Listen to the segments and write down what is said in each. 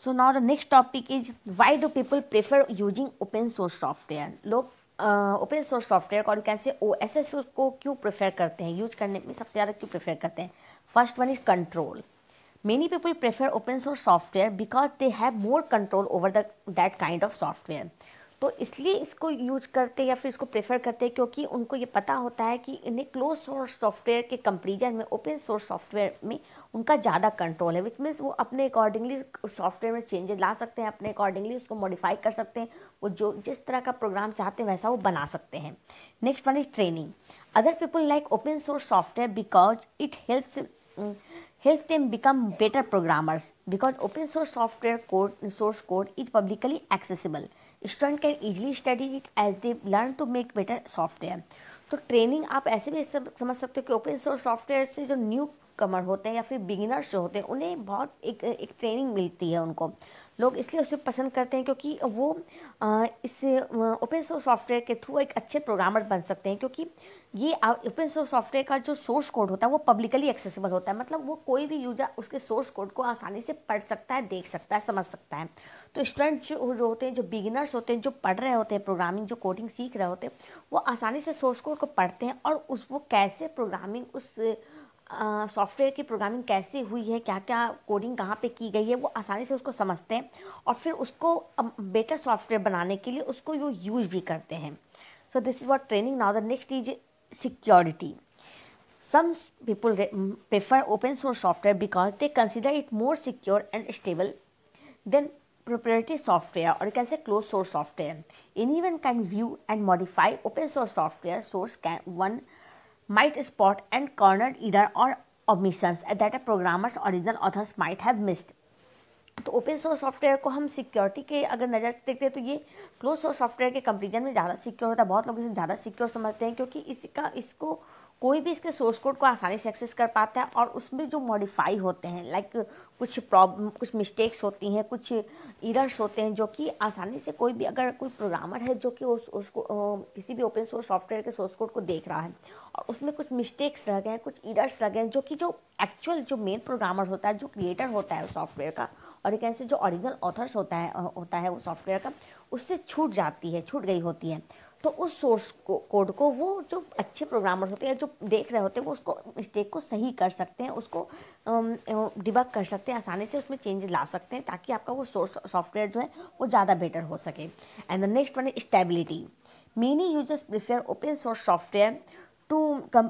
So now the next topic is why do people prefer using open source software लोग open source software और कैसे O S S को क्यों prefer करते हैं? यूज़ करने में सबसे ज़्यादा क्यों प्रेफर करते हैं? First one is control many people prefer open source software because they have more control over the that kind of software तो इसलिए इसको यूज़ करते या फिर इसको प्रेफर करते हैं क्योंकि उनको ये पता होता है कि इन्हें क्लोज सोर्स सॉफ्टवेयर के कंपेरिजन में ओपन सोर्स सॉफ्टवेयर में उनका ज़्यादा कंट्रोल है विच मीन्स वो अपने अकॉर्डिंगली सॉफ्टवेयर में चेंजेस ला सकते हैं, अपने अकॉर्डिंगली उसको मॉडिफाई कर सकते हैं, वो जो जिस तरह का प्रोग्राम चाहते हैं वैसा वो बना सकते हैं। Next one is training other people like open source software because it helps helps them become better programmers because open source software code source code is publicly accessible student can easily study it as they learn to make better software तो training आप ऐसे भी समझ सकते हो कि open source software से जो न्यू कमर होते हैं या फिर बिगिनर्स जो होते हैं, उन्हें बहुत एक एक ट्रेनिंग मिलती है उनको। लोग इसलिए उसे पसंद करते हैं क्योंकि वो इस ओपन सोर्स सॉफ्टवेयर के थ्रू एक अच्छे प्रोग्रामर बन सकते हैं क्योंकि ये ओपन सोर्स सॉफ्टवेयर का जो सोर्स कोड होता है, वो पब्लिकली एक्सेसिबल होता है। मतलब वो कोई भी यूज़र उसके सोर्स कोड को आसानी से पढ़ सकता है, देख सकता है, समझ सकता है। तो स्टूडेंट जो जो होते हैं, जो बिगिनर्स होते हैं, जो पढ़ रहे होते हैं प्रोग्रामिंग जो कोडिंग सीख रहे होते हैं, वो आसानी से सोर्स कोड को पढ़ते हैं और उस, वो कैसे प्रोग्रामिंग उस सॉफ्टवेयर की प्रोग्रामिंग कैसे हुई है क्या क्या कोडिंग कहाँ पे की गई है, वो आसानी से उसको समझते हैं और फिर उसको बेटर सॉफ्टवेयर बनाने के लिए उसको यू यूज़ भी करते हैं। So this is what training now the next is security some people prefer open source software because they consider it more secure and stable than proprietary software और कैसे close source software in even can view and modify open source software source can one might spot and corner error or omissions that a programmer's original authors might have missed. तो open source software को हम security के अगर नज़र से देखते हैं तो ये क्लोज सोर्स सॉफ्टवेयर के कंपेरिजन में ज़्यादा सिक्योर होता है बहुत लोग इसे ज़्यादा सिक्योर समझते हैं, क्योंकि इसका, इसको कोई भी इसके सोर्स कोड को आसानी से एक्सेस कर पाता है और उसमें जो मॉडिफाई होते हैं लाइक कुछ प्रॉब्लम कुछ मिस्टेक्स होती हैं, कुछ इरर्स होते हैं, जो कि आसानी से कोई भी अगर कोई प्रोग्रामर है जो कि उस, उसको किसी भी ओपन सोर्स सॉफ्टवेयर के सोर्स कोड को देख रहा है और उसमें कुछ मिस्टेक्स रह गए हैं, कुछ इरर्स रह गए हैं, जो कि जो एक्चुअल जो मेन प्रोग्रामर होता है, जो क्रिएटर होता है उस सॉफ्टवेयर का और एक ऐसे जो ओरिजिनल ऑथर्स होता है होता है वो सॉफ्टवेयर का, उससे छूट जाती है, छूट गई होती है। तो उस सोर्स को कोड को वो जो अच्छे प्रोग्रामर होते हैं, जो देख रहे होते हैं, वो उसको मिस्टेक को सही कर सकते हैं, उसको डिबक कर सकते हैं, आसानी से उसमें चेंज ला सकते हैं, ताकि आपका वो सोर्स सॉफ्टवेयर जो है, वो ज़्यादा बेटर हो सके। And the next one is stability many users prefer open source software to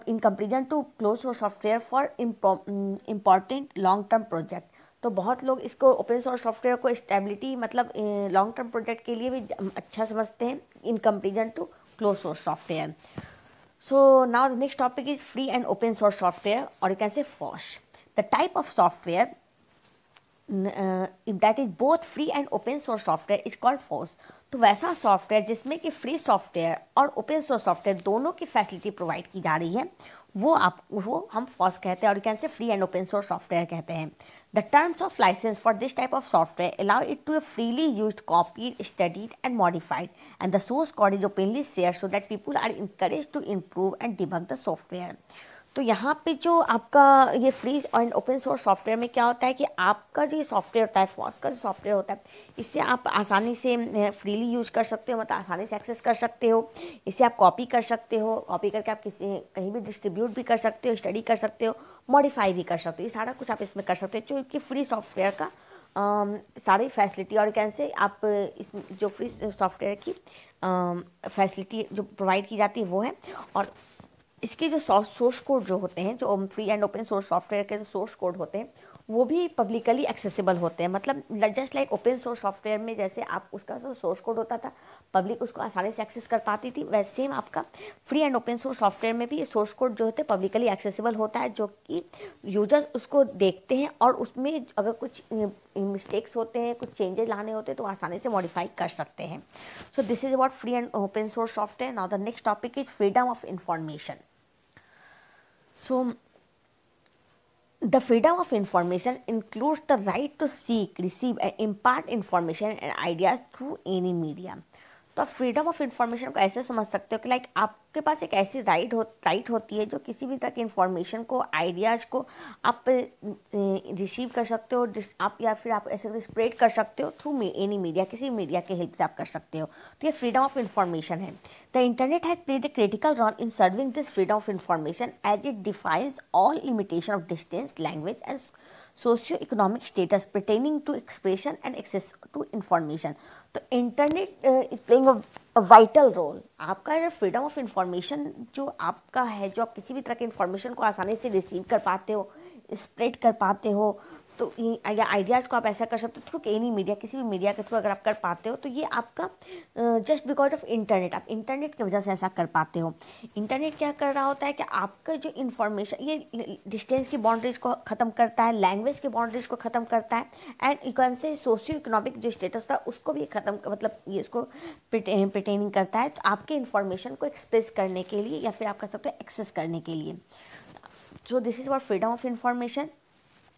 in comparison to close source software for important long term project तो बहुत लोग इसको ओपन सोर्स सॉफ्टवेयर को स्टेबिलिटी मतलब लॉन्ग टर्म प्रोजेक्ट के लिए भी अच्छा समझते हैं in comparison to close source software so now the next topic is free and open source software और you can say FOSS the type of software that is both free and open source software is called FOSS तो वैसा software जिसमें कि free software और open source software दोनों की facility provide की जा रही है, वो आप, वो हम फॉस कहते हैं और can say free and open source software कहते हैं। The terms of license for this type of software allow it to freely use copied studied and modified and the source code is openly share so that people are encourage to improve and debug the software तो यहाँ पे जो आपका ये free and open source software में क्या होता है कि आपका जो सॉफ्टवेयर होता है फॉस का जो सॉफ्टवेयर होता है, इससे आप आसानी से फ्रीली यूज़ कर सकते हो मतलब आसानी से एक्सेस कर सकते हो। इसे आप कॉपी कर सकते हो कॉपी करके आप किसी, कहीं भी डिस्ट्रीब्यूट भी कर सकते हो स्टडी कर सकते हो मॉडिफाई भी कर सकते हो। ये सारा कुछ आप इसमें कर सकते हो, जो फ्री सॉफ्टवेयर का सारी फैसिलिटी और कैसे आप इस, जो फ्री सॉफ्टवेयर की फैसिलिटी जो प्रोवाइड की जाती है, वो है। और इसके जो सोर्स कोड जो होते हैं, जो free and open source software के जो सोर्स कोड होते हैं, वो भी पब्लिकली एक्सेसिबल होते हैं। मतलब just like open source software में जैसे आप उसका जो सोर्स कोड होता था पब्लिक उसको आसानी से एक्सेस कर पाती थी, वैसे सेम आपका free and open source software में भी ये सोर्स कोड जो होते हैं पब्लिकली एक्सेसिबल होता है, जो कि यूज़र्स उसको देखते हैं और उसमें अगर कुछ मिस्टेक्स होते हैं, कुछ चेंजेस लाने होते हैं तो आसानी से मॉडिफाई कर सकते हैं। So this is about free and open source software now the next topic is freedom of information So, the freedom of information includes the right to seek, receive, and impart information and ideas through any media. तो तो आप freedom of information को ऐसे समझ सकते हो कि like आपके पास एक ऐसी राइट हो राइट होती है जो किसी भी तरह की इंफॉर्मेशन को आइडियाज़ को आप रिसीव कर सकते हो आप या फिर आप ऐसे स्प्रेड कर सकते हो थ्रू एनी मीडिया किसी मीडिया के हेल्प से आप कर सकते हो तो ये फ्रीडम ऑफ़ इंफॉर्मेशन है The internet has played a critical role in serving this freedom of information as it defies all limitation of distance, language and socio-economic status pertaining to expression and access to information. The internet uh, is playing a vital role आपका जो freedom of information जो आपका है, जो आप किसी भी तरह के इंफॉर्मेशन को आसानी से रिसीव कर पाते हो स्प्रेड कर पाते हो तो या आइडियाज़ को आप ऐसा कर सकते हो थ्रू एनी मीडिया किसी भी मीडिया के थ्रू अगर आप कर पाते हो तो ये आपका जस्ट बिकॉज़ ऑफ़ इंटरनेट आप इंटरनेट की वजह से ऐसा कर पाते हो। इंटरनेट क्या कर रहा होता है कि आपका जो इन्फॉर्मेशन ये डिस्टेंस की बाउंड्रीज को ख़त्म करता है लैंग्वेज की बाउंड्रीज को ख़त्म करता है and you can say socio economic जो स्टेटस था, उसको भी ख़त्म मतलब ये इसको प्रिटेनिंग करता है तो आपके इन्फॉर्मेशन को एक्सप्रेस करने के लिए या फिर आप कर सकते हो एक्सेस करने के लिए। So this is what freedom of information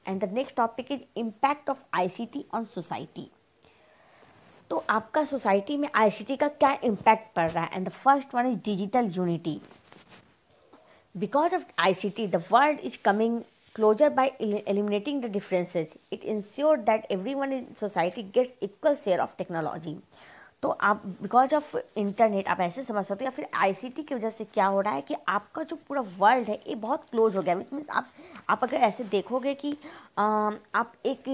and the next topic is impact of ICT on society तो आपका सोसाइटी में आईसीटी का क्या इम्पैक्ट पड़ रहा है? And the first one is digital unity because of ICT the world is coming closure by el, eliminating the differences. It ensured that everyone in society gets equal share of technology. तो आप because of internet आप ऐसे समझ सकते हो। या फिर ICT की वजह से क्या हो रहा है कि आपका जो पूरा वर्ल्ड है ये बहुत क्लोज हो गया। विच मीन्स आप आप अगर ऐसे देखोगे कि आ, आप एक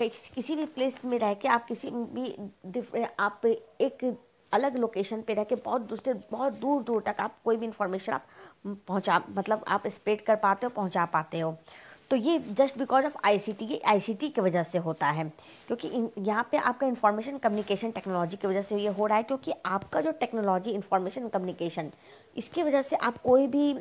किसी भी प्लेस में रह के आप किसी भी आप एक अलग लोकेशन पे रह के बहुत दूसरे बहुत दूर दूर तक आप कोई भी इंफॉर्मेशन आप पहुँचा मतलब आप स्प्रेड कर पाते हो पहुँचा पाते हो। तो ये जस्ट बिकॉज़ ऑफ़ आईसीटी ये आईसीटी की वजह से होता है। क्योंकि यहाँ पे आपका इंफॉर्मेशन कम्युनिकेशन टेक्नोलॉजी की वजह से ये हो रहा है, क्योंकि आपका जो टेक्नोलॉजी इंफॉर्मेशन कम्युनिकेशन इसकी वजह से आप कोई भी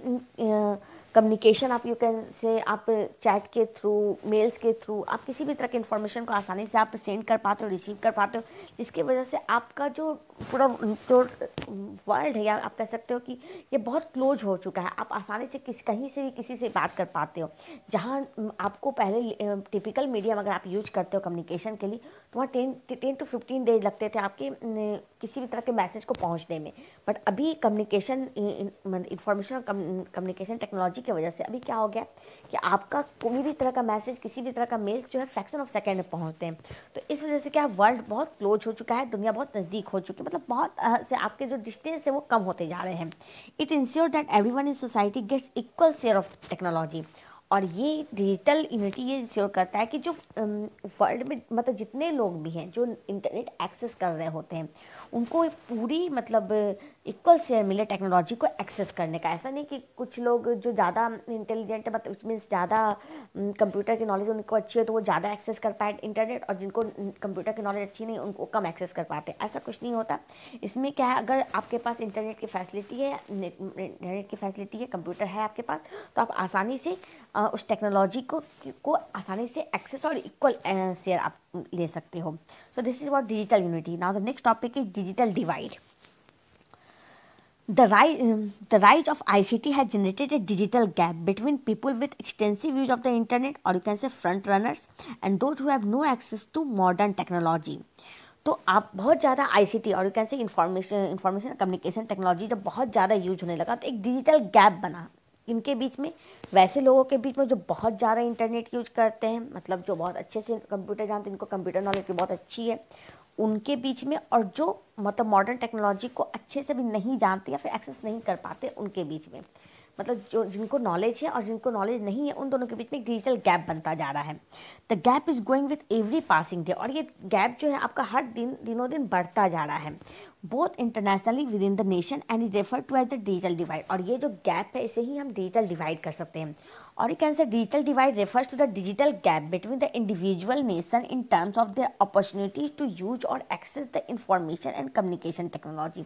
कम्युनिकेशन आप यू कैन से आप चैट के थ्रू मेल्स के थ्रू आप किसी भी तरह के इन्फॉर्मेशन को आसानी से आप सेंड कर पाते हो रिसीव कर पाते हो, जिसकी वजह से आपका जो पूरा, जो वर्ल्ड है या आप कह सकते हो कि ये बहुत क्लोज हो चुका है। आप आसानी से किस, कहीं से भी किसी से बात कर पाते हो। जहाँ आपको पहले टिपिकल मीडियम अगर आप यूज़ करते हो कम्युनिकेशन के लिए तो वहाँ ten ten to fifteen days लगते थे आपके किसी भी तरह के मैसेज को पहुँचने में। बट अभी कम्युनिकेशन इंफॉर्मेशन और कम्युनिकेशन टेक्नोलॉजी की वजह से अभी क्या हो गया कि आपका कोई भी तरह का मैसेज किसी भी तरह का मेल जो है फ्रैक्शन ऑफ़ सेकेंड में पहुँचते हैं। तो इस वजह से क्या वर्ल्ड बहुत क्लोज हो चुका है, दुनिया बहुत नज़दीक हो चुकी है। मतलब बहुत से आपके जो डिस्टेंस है वो कम होते जा रहे हैं। It ensure that every one in society gets equal share of technology और ये डिजिटल इम्यूनिटी ये इंश्योर करता है कि जो वर्ल्ड में मतलब जितने लोग भी हैं, जो इंटरनेट एक्सेस कर रहे होते हैं, उनको पूरी मतलब इक्वल शेयर मिले टेक्नोलॉजी को एक्सेस करने का। ऐसा नहीं कि कुछ लोग जो ज़्यादा इंटेलिजेंट मतलब मीन्स ज़्यादा कंप्यूटर की नॉलेज उनको अच्छी है तो वो ज़्यादा एक्सेस कर पाए इंटरनेट और जिनको कंप्यूटर की नॉलेज अच्छी नहीं, उनको कम एक्सेस कर पाते। ऐसा कुछ नहीं होता। इसमें क्या है, अगर आपके पास इंटरनेट की फैसिलिटी है इंटरनेट की फैसिलिटी है कंप्यूटर है आपके पास तो आप आसानी से उस टेक्नोलॉजी को को आसानी से एक्सेस और इक्वल शेयर आप ले सकते हो so this is what digital unity now the next topic is digital divide The um, the rise of ICT has generated a digital gap between people with extensive use of the internet or you can say front runners and those who have no access to modern technology. तो आप बहुत ज़्यादा ICT और you can say information information communication technology जब बहुत ज़्यादा use होने लगा तो एक डिजिटल गैप बना इनके बीच में, वैसे लोगों के बीच में जो बहुत ज़्यादा इंटरनेट यूज़ करते हैं मतलब जो बहुत अच्छे से कंप्यूटर जानते हैं, इनको कंप्यूटर नॉलेज बहुत अच्छी है, उनके बीच में और जो मतलब मॉडर्न टेक्नोलॉजी को अच्छे से भी नहीं जानते या फिर एक्सेस नहीं कर पाते उनके बीच में। मतलब जो, जिनको नॉलेज है और जिनको नॉलेज नहीं है, उन दोनों के बीच में एक डिजिटल गैप बनता जा रहा है। The gap is going with every passing day और ये गैप जो है आपका हर दिन, दिनों दिन बढ़ता जा रहा है। Both internationally with in the nation and is refer to as the digital divide और ये जो गैप है, इसे ही हम डिजिटल डिवाइड कर सकते हैं। और you can say digital divide refers to the digital gap between the individual nation in terms of the opportunities to use और access the information and communication technology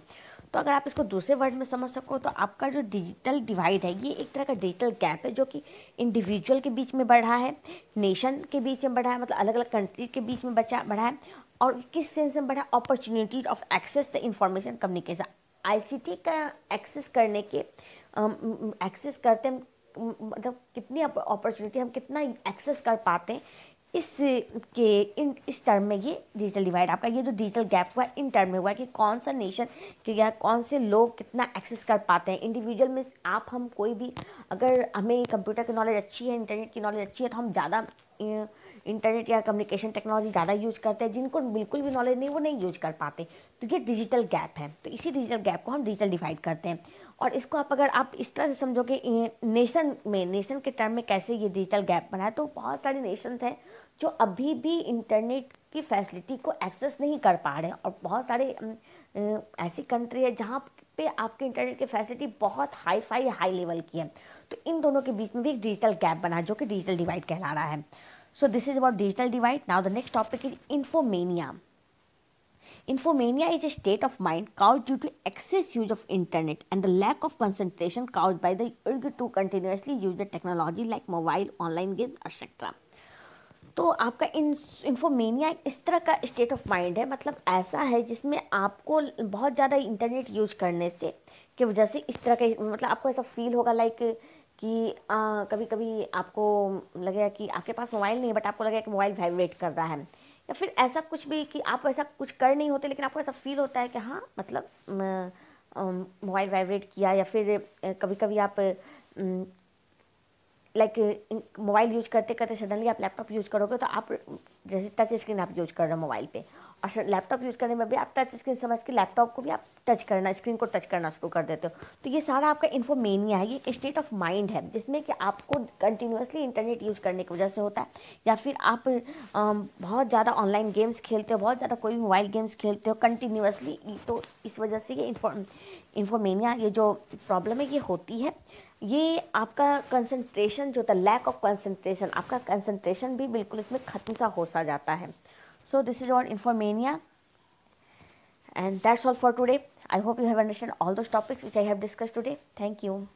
तो अगर आप इसको दूसरे वर्ड में समझ सको तो आपका जो डिजिटल डिवाइड है, ये एक तरह का डिजिटल गैप है जो कि इंडिविजुअल के बीच में बढ़ा है नेशन के बीच में बढ़ा है मतलब अलग अलग कंट्री के बीच में बचा, बढ़ा है और किस सेंस में बढ़ा opportunities of access the information communication ICT का एक्सेस करने के एक्सेस करते हैं मतलब कितनी अपॉर्चुनिटी हम कितना एक्सेस कर पाते हैं इस, के, इन, इस टर्म में ये डिजिटल डिवाइड आपका, ये जो डिजिटल गैप हुआ, इन टर्म में हुआ कि कौन सा नेशन के या कौन से लोग कितना एक्सेस कर पाते हैं? इंडिविजुअल में आप, हम कोई भी, अगर हमें कंप्यूटर की नॉलेज अच्छी है इंटरनेट की नॉलेज अच्छी है तो हम ज़्यादा इंटरनेट या कम्युनिकेशन टेक्नोलॉजी ज़्यादा यूज़ करते हैं, जिनको बिल्कुल भी नॉलेज नहीं, वो नहीं यूज़ कर पाते। तो ये डिजिटल गैप है। तो इसी डिजिटल गैप को हम डिजिटल डिवाइड करते हैं। और इसको आप अगर आप इस तरह से समझोगे नेशन में नेशन के टर्म में कैसे ये डिजिटल गैप बना है तो बहुत सारे नेशन हैं जो अभी भी इंटरनेट की फैसिलिटी को एक्सेस नहीं कर पा रहे हैं। और बहुत सारे ऐसी कंट्री है जहाँ पे आपके इंटरनेट की फैसिलिटी बहुत हाई फाई हाई लेवल की है। तो इन दोनों के बीच में भी एक डिजिटल गैप बना है, जो कि डिजिटल डिवाइड कहला रहा है। So this is about digital divide now the next topic is infomania Infomania is a state of mind caused due to excess use of internet and the lack of concentration caused by the urge to continuously use the technology like mobile, online games, etc. तो आपका इन Infomania इस तरह का state of mind है मतलब ऐसा है जिसमें आपको बहुत ज़्यादा इंटरनेट यूज़ करने से की वजह से इस तरह का मतलब आपको ऐसा फील होगा लाइक कि आ, कभी कभी आपको लगेगा कि आपके पास मोबाइल नहीं है बट आपको लगेगा कि मोबाइल वाइब्रेट कर रहा है। या फिर ऐसा कुछ भी कि आप ऐसा कुछ कर नहीं होते लेकिन आपको ऐसा फील होता है कि हाँ मतलब मोबाइल वाइब्रेट किया या फिर कभी कभी आप लाइक मोबाइल यूज़ करते करते सडनली आप लैपटॉप यूज़ करोगे तो आप जैसे टच स्क्रीन आप यूज़ कर रहे हो मोबाइल पे और लैपटॉप यूज़ करने में भी आप टच स्क्रीन समझ के लैपटॉप को भी आप टच करना स्क्रीन को टच करना शुरू कर देते हो। तो ये सारा आपका इन्फोमेनिया है, ये एक स्टेट ऑफ़ माइंड है, जिसमें कि आपको कंटिन्यूसली इंटरनेट यूज़ करने की वजह से होता है। या फिर आप बहुत ज़्यादा ऑनलाइन गेम्स खेलते हो, बहुत ज़्यादा कोई मोबाइल गेम्स खेलते हो कंटिन्यूसली तो इस वजह से ये इन्फो इन्फोमेनिया ये जो प्रॉब्लम है, ये होती है। ये आपका कंसंट्रेशन जो था लैक ऑफ़ कंसंट्रेशन आपका कंसंट्रेशन भी बिल्कुल इसमें ख़त्म सा हो सा जाता है। So this is about Infomania. And that's all for today. I hope you have understood all those topics which I have discussed today. Thank you.